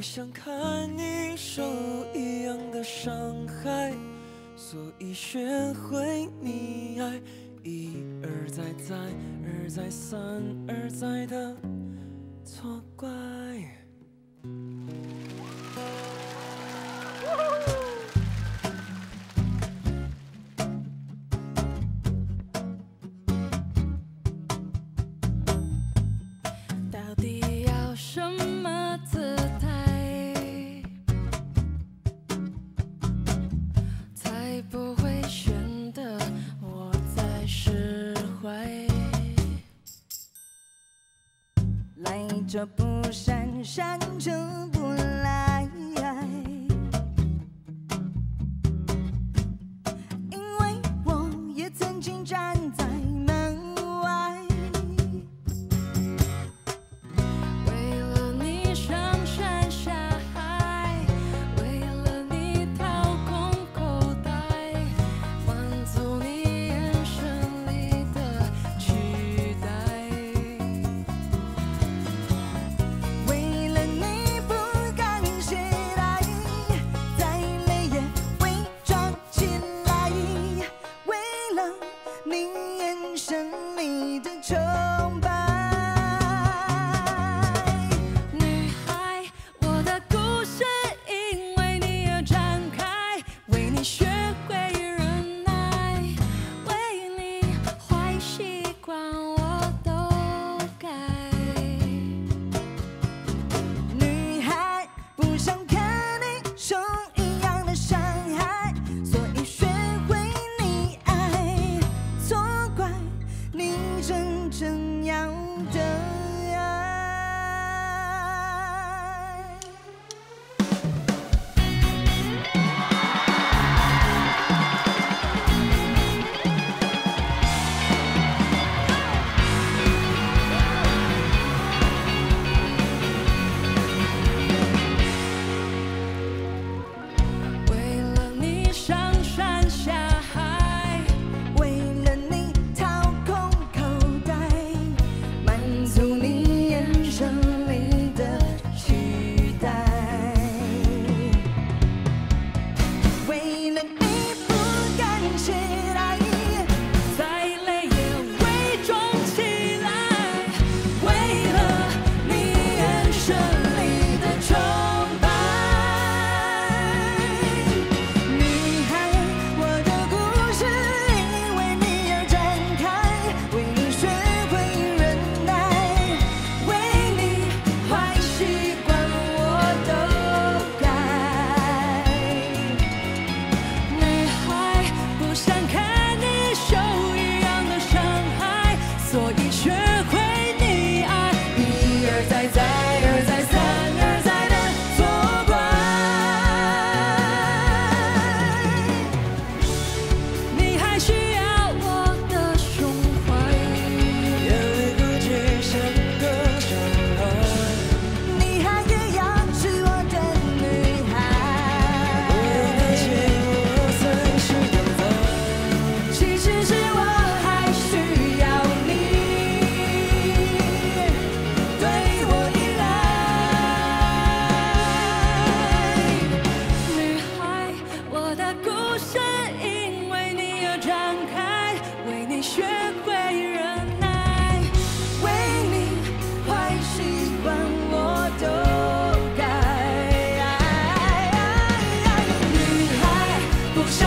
想看你受一样的伤害所以学会溺爱一而再再而再三而再的错怪。这不，闪闪 ground. 学会忍耐为你坏习惯我都改。女孩不想